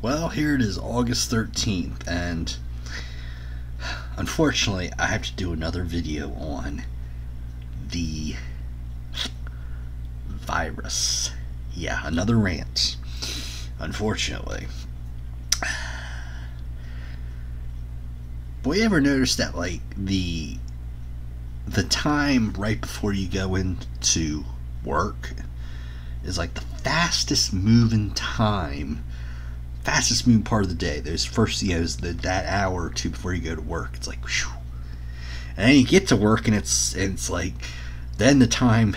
Well, here it is, August 13th, and unfortunately, I have to do another video on the virus. Yeah, another rant. Unfortunately. Boy, you ever notice that, like, the the time right before you go into work is like the fastest moving time fastest moving part of the day. Those first, you know, the, that hour or two before you go to work. It's like, whew. and then you get to work, and it's and it's like, then the time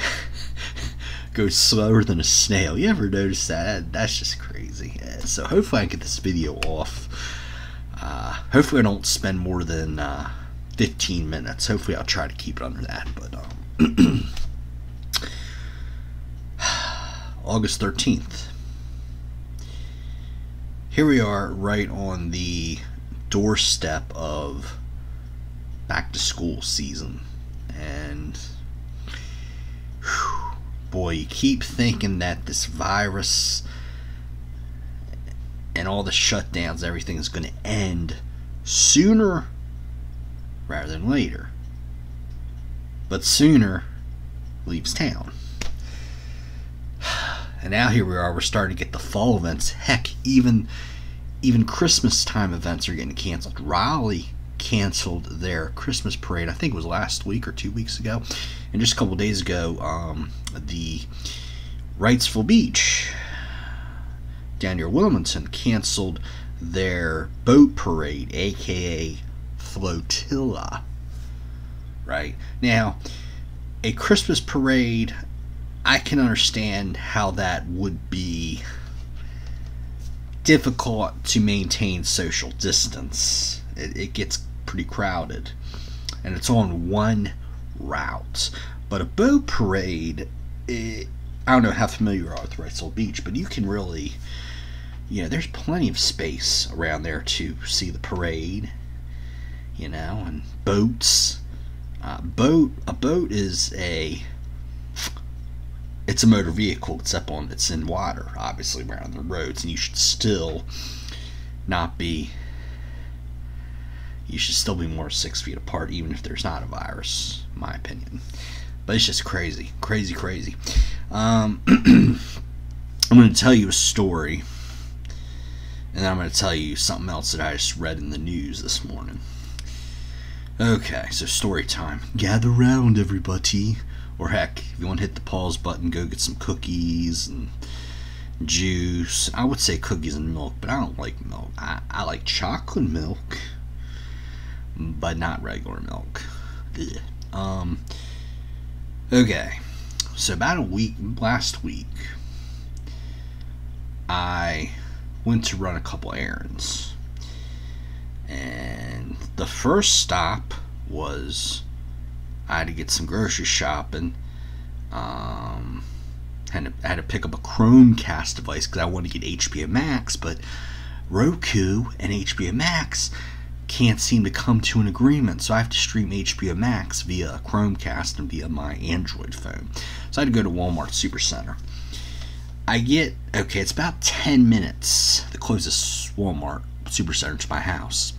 goes slower than a snail. You ever notice that? That's just crazy. So hopefully I get this video off. Uh, hopefully I don't spend more than uh, 15 minutes. Hopefully I'll try to keep it under that. But um, August 13th here we are right on the doorstep of back to school season. And whew, boy you keep thinking that this virus and all the shutdowns everything is going to end sooner rather than later. But sooner leaves town and now here we are, we're starting to get the fall events. Heck, even even Christmas time events are getting canceled. Raleigh canceled their Christmas parade. I think it was last week or two weeks ago. And just a couple days ago, um, the Wrightsville Beach down near Wilmington canceled their boat parade, aka flotilla. Right now, a Christmas parade I can understand how that would be difficult to maintain social distance. It, it, gets pretty crowded, and it's on one route. But a boat parade, it, I don't know how familiar you are with Wrightsville Beach, but you can really, you know, there's plenty of space around there to see the parade, you know, and boats. Uh, boat a boat is a it's a motor vehicle It's up on it's in water obviously around the roads and you should still not be you should still be more six feet apart even if there's not a virus my opinion. But it's just crazy crazy crazy. Um, i'm going to tell you a story and then i'm going to tell you something else that i just read in the news this morning. Okay so story time. Gather round everybody or heck, if you want to hit the pause button, go get some cookies and juice. I would say cookies and milk, but I don't like milk. I, I like chocolate milk, but not regular milk. Ugh. Um. Okay, so about a week last week, I went to run a couple errands, and the first stop was I had to get some grocery shopping. Um, had to, had to pick up a Chromecast device because I wanted to get HBO Max, but Roku and HBO Max can't seem to come to an agreement, so I have to stream HBO Max via a Chromecast and via my Android phone. So I had to go to Walmart Supercenter. I get okay, it's about 10 minutes, the closest Walmart Supercenter to my house.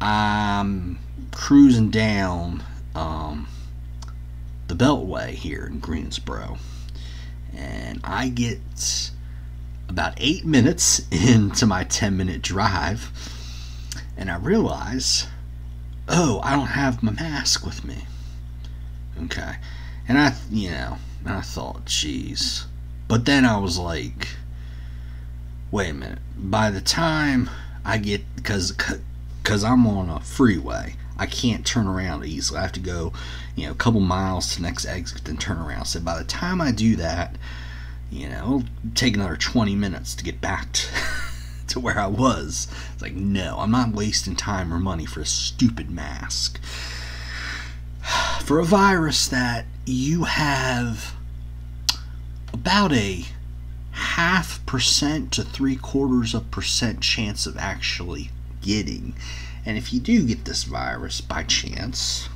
I'm cruising down um, the Beltway here in Greensboro. And I get about eight minutes into my 10 minute drive, and I realize, oh, I don't have my mask with me. Okay. And I, you know, I thought, geez. But then I was like, wait a minute. By the time I get, because because I'm on a freeway, I can't turn around easily. I have to go, you know, a couple miles to the next exit and turn around. So by the time I do that, you know, it'll take another 20 minutes to get back to, to where I was. It's like, no, I'm not wasting time or money for a stupid mask. For a virus that you have about a half percent to three quarters of percent chance of actually getting and if you do get this virus by chance,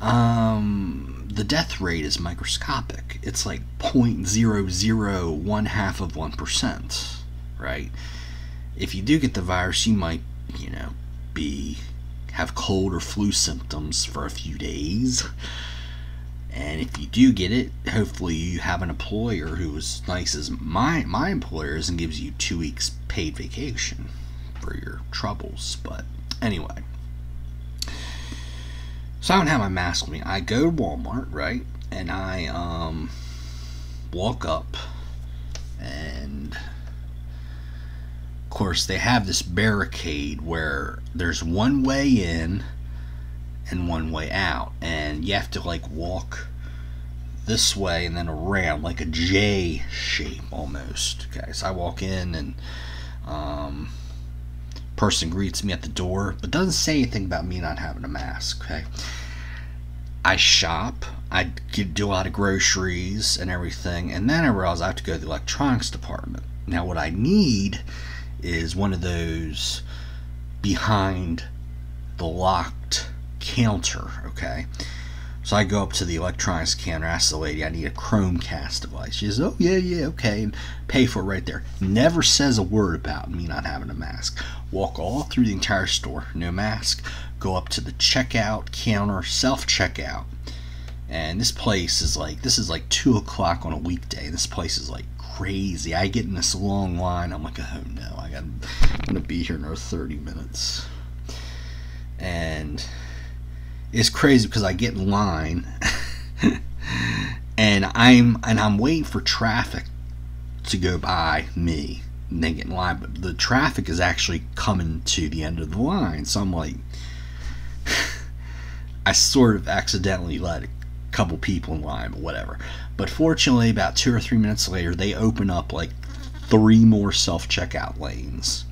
um, the death rate is microscopic. It's like 0.001 half of 1%. right? If you do get the virus, you might, you know, be have cold or flu symptoms for a few days. And if you do get it, hopefully you have an employer who is nice as my my employer is and gives you two weeks paid vacation for your troubles. But anyway. So I don't have my mask with me. I go to Walmart, right? And I um walk up and of course they have this barricade where there's one way in and one way out and you have to like walk this way and then around like a J shape almost. Okay, so I walk in and um, person greets me at the door, but doesn't say anything about me not having a mask. Okay, I shop, I do a lot of groceries and everything, and then I realize I have to go to the electronics department. Now, what I need is one of those behind the locked counter. Okay, so I go up to the electronics counter, ask the lady, I need a Chromecast device. She says, Oh, yeah, yeah, okay, and pay for it right there. Never says a word about me not having a mask. Walk all through the entire store, no mask. Go up to the checkout counter, self checkout. And this place is like, this is like 2 o'clock on a weekday. This place is like crazy. I get in this long line. I'm like, oh no, I got, I'm going to be here in another 30 minutes. And it's crazy because I get in line and I'm and I'm waiting for traffic to go by me and then get in line, but the traffic is actually coming to the end of the line. So I'm like I sort of accidentally let a couple people in line, but whatever. But fortunately about two or three minutes later they open up like three more self checkout lanes.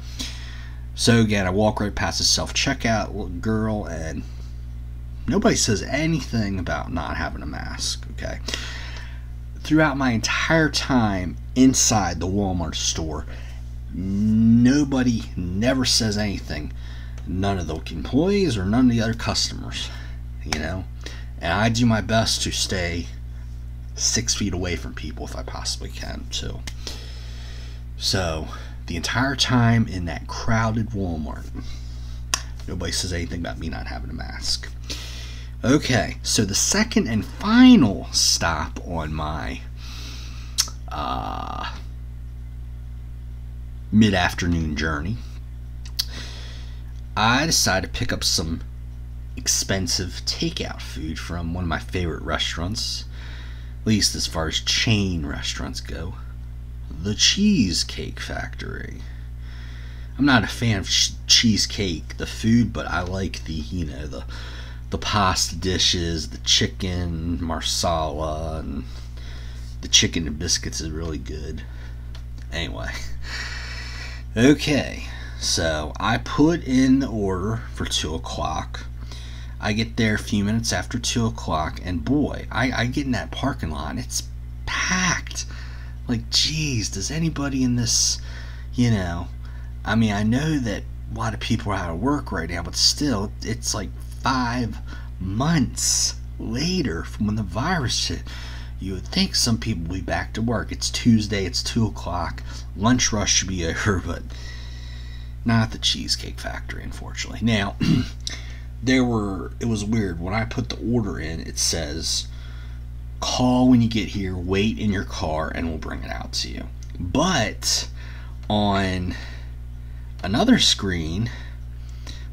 So again, I walk right past the self checkout girl and Nobody says anything about not having a mask, okay? Throughout my entire time inside the Walmart store, nobody never says anything. None of the employees or none of the other customers, you know? And I do my best to stay six feet away from people if I possibly can, too. So, the entire time in that crowded Walmart, nobody says anything about me not having a mask. Okay, so the second and final stop on my uh, mid afternoon journey, I decided to pick up some expensive takeout food from one of my favorite restaurants, at least as far as chain restaurants go the Cheesecake Factory. I'm not a fan of cheesecake, the food, but I like the, you know, the the pasta dishes, the chicken marsala, and the chicken and biscuits is really good. Anyway, okay, so I put in the order for 2 o'clock. I get there a few minutes after 2 o'clock, and boy, I, I get in that parking lot, it's packed. Like, geez, does anybody in this, you know, I mean, I know that a lot of people are out of work right now, but still, it's like five months later from when the virus hit. You would think some people would be back to work. It's Tuesday, it's 2 o'clock. Lunch rush should be over, but not the Cheesecake Factory, unfortunately. Now, there were, it was weird. When I put the order in, it says, call when you get here, wait in your car, and we'll bring it out to you. But on another screen,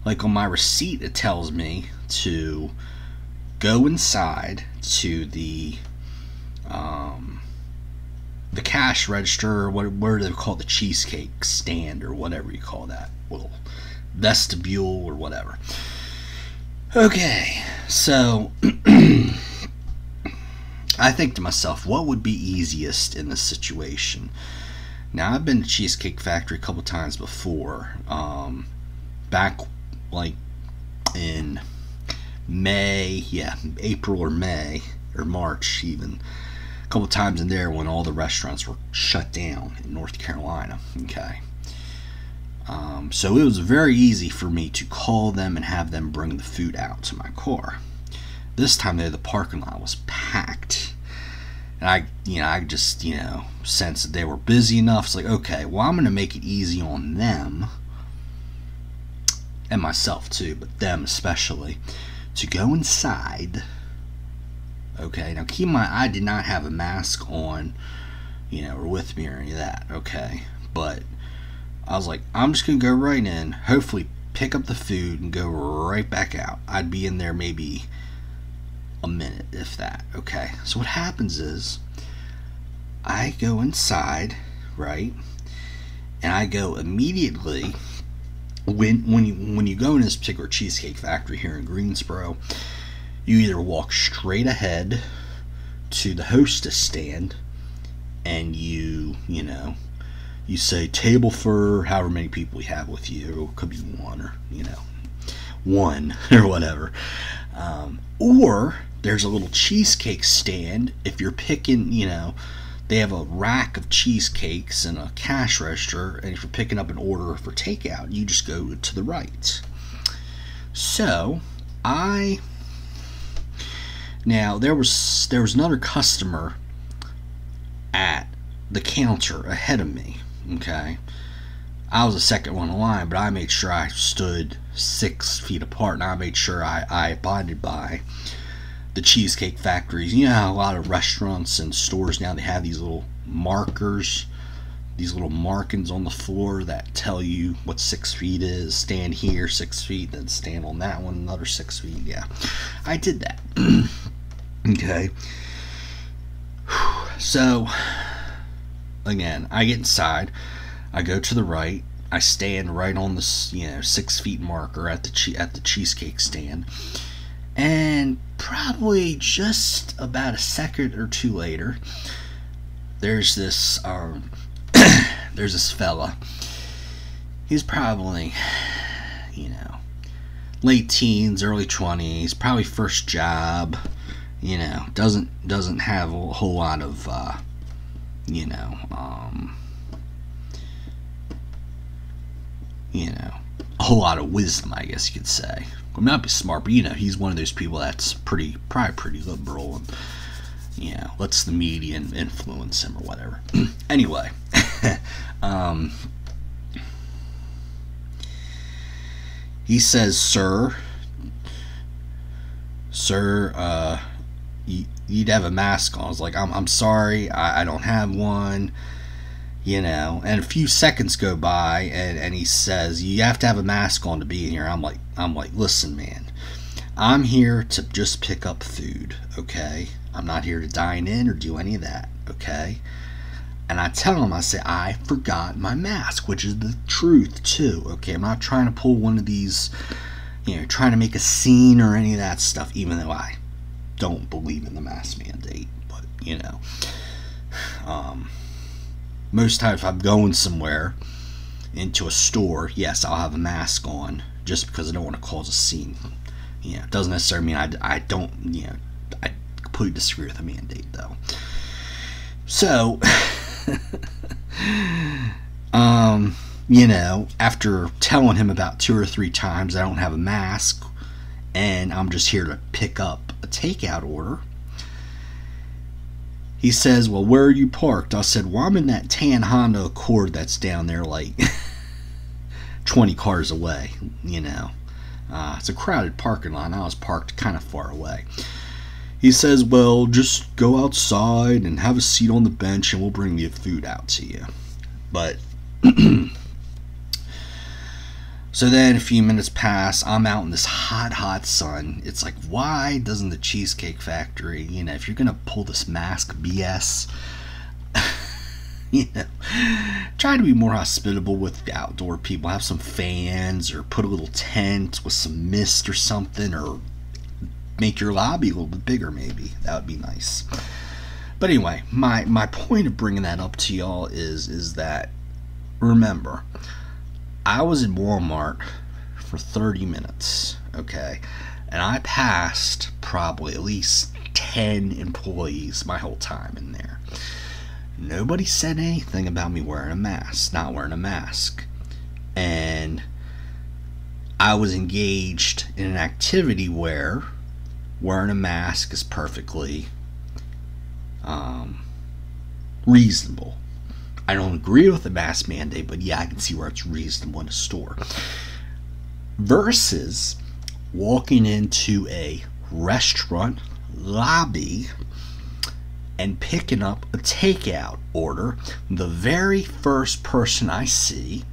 like on my receipt it tells me to go inside to the um, the cash register what where do they call the cheesecake stand or whatever you call that little vestibule or whatever okay so I think to myself, what would be easiest in this situation? Now, I've been to Cheesecake Factory a couple times before. Um, back like in May, yeah, April or May or March even. A couple times in there when all the restaurants were shut down in North Carolina. Okay. Um, so it was very easy for me to call them and have them bring the food out to my car. This time though, the parking lot was packed. and I, you know, I just, you know, sensed that they were busy enough. It's like, okay, well, I'm going to make it easy on them and myself too, but them especially, to go inside. Okay, now keep in mind, I did not have a mask on, you know, or with me or any of that. Okay, but I was like, I'm just to go right in, hopefully pick up the food and go right back out. I'd be in there maybe a minute, if that. Okay. So what happens is I go inside, right? And I go immediately when when you when you go in this particular cheesecake factory here in Greensboro, you either walk straight ahead to the hostess stand and you, you know, you say table for however many people you have with you. It could be one or, you know, one or whatever. Um, or there's a little cheesecake stand if you're picking, you know, they have a rack of cheesecakes and a cash register, and if you're picking up an order for takeout, you just go to the right. So, I now there was there was another customer at the counter ahead of me. Okay, I was the second one in line, but I made sure I stood six feet apart, and I made sure I, I abided by the cheesecake factories. You know how a lot of restaurants and stores now they have these little markers, these little markings on the floor that tell you what six feet is. Stand here six feet, then stand on that one another six feet. Yeah, I did that. okay. So again, I get inside. I go to the right. I stand right on the you know six feet marker at the at the cheesecake stand and probably just about a second or two later, there's this um, there's this fella. He's probably, you know, late teens, early twenties, probably first job. You know, doesn't doesn't have a whole lot of, uh, you know, um, you know, a whole lot of wisdom, I guess you could say. Well, not be smart, but you know, he's one of those people that's pretty, probably pretty liberal, and you know, lets the media influence him or whatever. anyway, um, he says, "Sir, sir, uh, you, would have a mask on." I was like, "I'm, I'm sorry, I, I don't have one." You know and a few seconds go by and, and he says you have to have a mask on to be in here. I'm like i'm like listen man i'm here to just pick up food okay? I'm not here to dine in or do any of that okay? And i tell him i say i forgot my mask which is the truth too okay? I'm not trying to pull one of these you know trying to make a scene or any of that stuff even though i don't believe in the mask mandate but you know um most times if I'm going somewhere into a store, yes, I'll have a mask on just because I don't want to cause a scene. Know, it doesn't necessarily mean I, I don't, you know, I completely disagree with the mandate though. So, um, you know, after telling him about two or three times I don't have a mask and I'm just here to pick up a takeout order, he says, Well, where are you parked? I said, Well, I'm in that tan Honda Accord that's down there like 20 cars away, you know. Uh, it's a crowded parking lot. I was parked kind of far away. He says, Well, just go outside and have a seat on the bench and we'll bring the food out to you. But So then a few minutes pass. I'm out in this hot, hot sun. It's like, why doesn't the Cheesecake Factory, you know, if you're going to pull this mask BS, you know, try to be more hospitable with the outdoor people. Have some fans or put a little tent with some mist or something or make your lobby a little bit bigger maybe. That would be nice. But anyway, my, my point of bringing that up to y'all is is that remember, I was in Walmart for 30 minutes, okay? And I passed probably at least 10 employees my whole time in there. Nobody said anything about me wearing a mask, not wearing a mask. And I was engaged in an activity where wearing a mask is perfectly um, reasonable. I don't agree with the mask mandate, but yeah, I can see where it's reasonable in a store. Versus walking into a restaurant lobby and picking up a takeout order. The very first person I see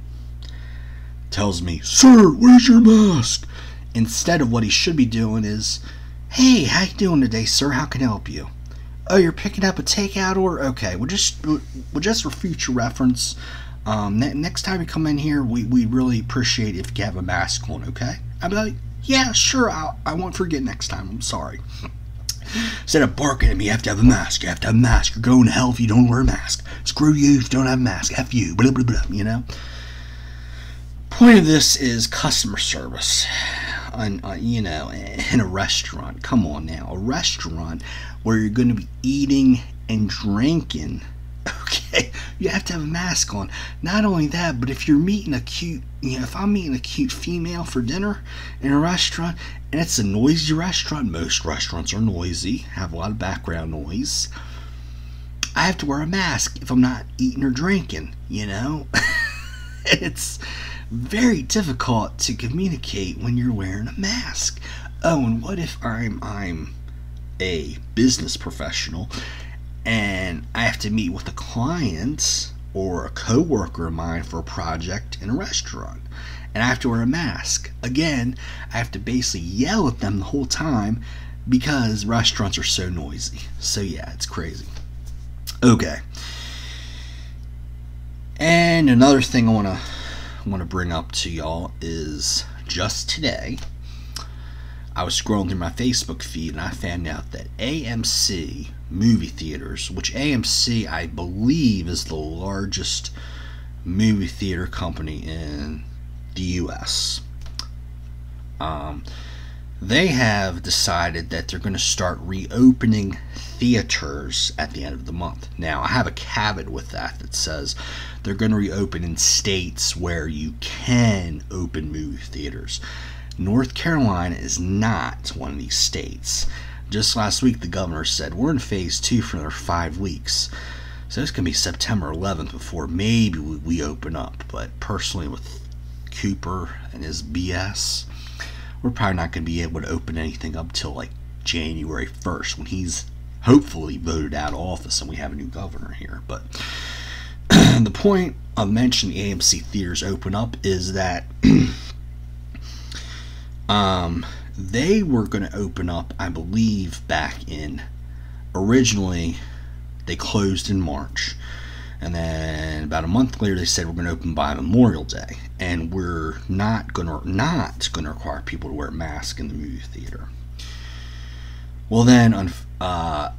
tells me, Sir, where's your mask? Instead of what he should be doing is, Hey, how you doing today, sir? How can I help you? Oh, you're picking up a takeout order? Okay, well, just well, just for future reference, um, ne- next time you come in here, we, we really appreciate if you have a mask on, okay? I'm like, yeah, sure, I'll, I won't forget next time. I'm sorry. Instead of barking at me, you have to have a mask. You have to have a mask. You're going to hell if you don't wear a mask. Screw you if you don't have a mask. F you. Blah, blah, blah, you know? Point of this is customer service. On, uh, you know, in a restaurant. Come on now. A restaurant where you're going to be eating and drinking. Okay, you have to have a mask on. Not only that, but if you're meeting a cute, you know, if I'm meeting a cute female for dinner in a restaurant and it's a noisy restaurant, most restaurants are noisy, have a lot of background noise. I have to wear a mask if I'm not eating or drinking, you know? it's very difficult to communicate when you're wearing a mask. Oh, and what if I'm I'm a business professional and I have to meet with a client or a coworker of mine for a project in a restaurant and I have to wear a mask. Again, I have to basically yell at them the whole time because restaurants are so noisy. So yeah, it's crazy. Okay. And another thing I want to want to bring up to y'all is just today I was scrolling through my Facebook feed and I found out that AMC movie theaters, which AMC I believe is the largest movie theater company in the US, um, they have decided that they're going to start reopening theaters at the end of the month. Now, I have a caveat with that that says they're going to reopen in states where you can open movie theaters. North Carolina is not one of these states. Just last week, the governor said we're in phase two for another five weeks. So it's going to be September 11th before maybe we open up. But personally, with Cooper and his BS, we're probably not going to be able to open anything up till like January 1st when he's hopefully voted out of office and we have a new governor here. But the point of mentioning the AMC theaters open up is that um, they were going to open up, I believe, back in originally they closed in March. And then about a month later, they said we're going to open by Memorial Day, and we're not going to not going to require people to wear masks in the movie theater. Well, then uh,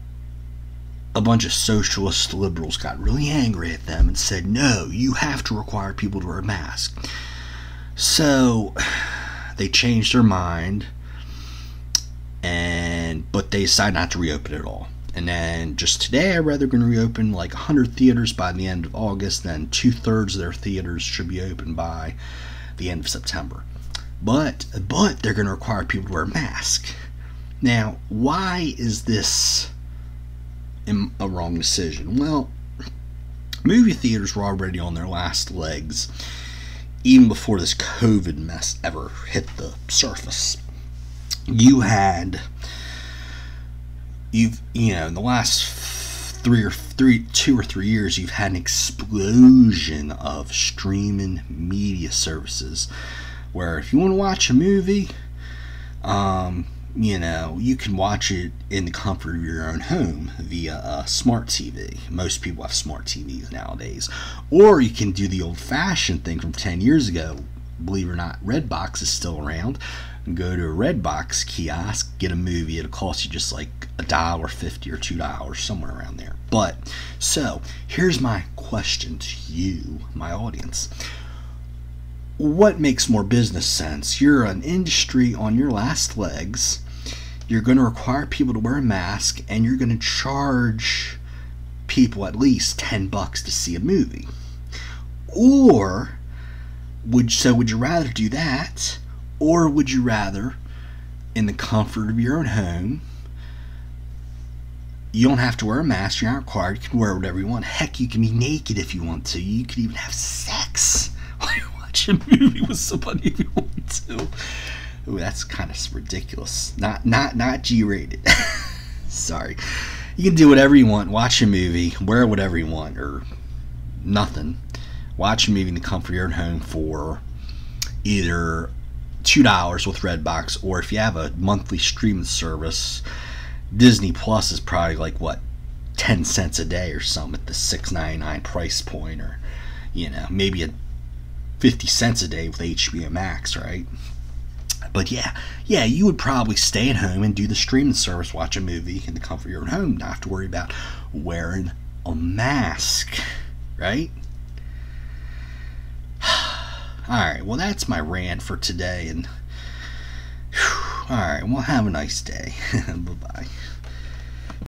a bunch of socialist liberals got really angry at them and said, "No, you have to require people to wear a mask." So they changed their mind and but they decided not to reopen at all. And then just today, I read they're going to reopen like 100 theaters by the end of August. Then two thirds of their theaters should be open by the end of September. But but they're going to require people to wear a mask. Now, why is this a wrong decision? Well, movie theaters were already on their last legs even before this COVID mess ever hit the surface. You had you've you know in the last three or three two or three years you've had an explosion of streaming media services where if you want to watch a movie um, you know you can watch it in the comfort of your own home via a smart tv most people have smart tvs nowadays. Or you can do the old fashioned thing from 10 years ago. Believe it or not redbox is still around go to a Redbox kiosk, get a movie. It'll cost you just like a dollar fifty or two dollars, somewhere around there. But so here's my question to you, my audience. What makes more business sense? You're an industry on your last legs. You're going to require people to wear a mask, and you're going to charge people at least 10 bucks to see a movie. Or would so would you rather do that or would you rather, in the comfort of your own home, you don't have to wear a mask. You're not required. You can wear whatever you want. Heck, you can be naked if you want to. You could even have sex while you watch a movie with somebody if you want to. Ooh, that's kind of ridiculous. Not not not G-rated. Sorry. You can do whatever you want. Watch a movie. Wear whatever you want, or nothing. Watch a movie in the comfort of your own home for either two dollars with Redbox, or if you have a monthly streaming service, Disney Plus is probably like what ten cents a day or something at the six ninety nine price point, or you know maybe a fifty cents a day with HBO Max, right? But yeah, yeah, you would probably stay at home and do the streaming service, watch a movie in the comfort of your own home, not have to worry about wearing a mask, right? All right, well, that's my rant for today, and whew, all right, well, have a nice day. bye bye.